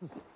Hmm.